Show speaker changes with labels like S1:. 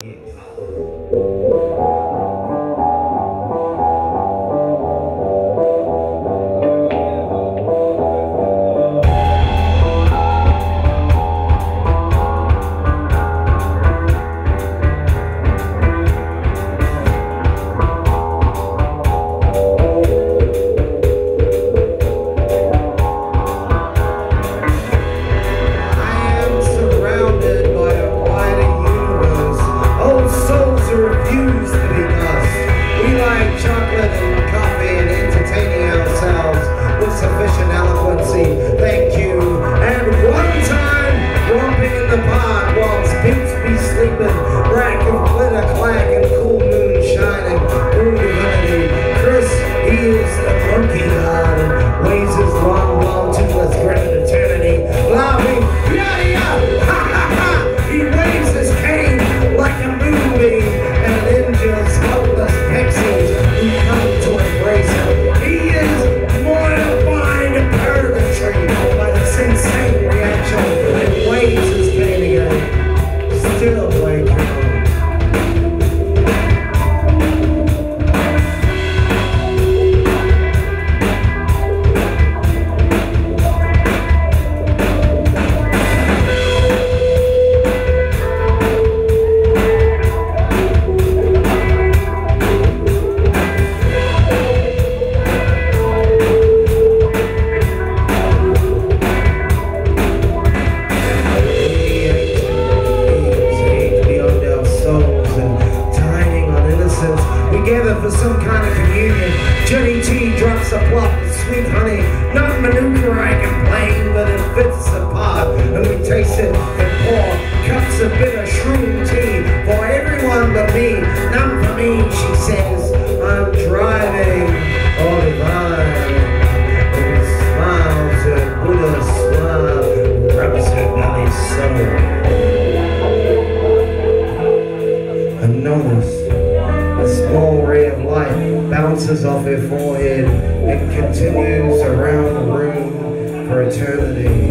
S1: Yeah. chocolate. innocence We gather for some kind of communion. Johnny T drops a plot Sweet honey, not manuka, I complain But it fits the apart. And we taste it and pour cups of bitter. void and continues around the room for eternity.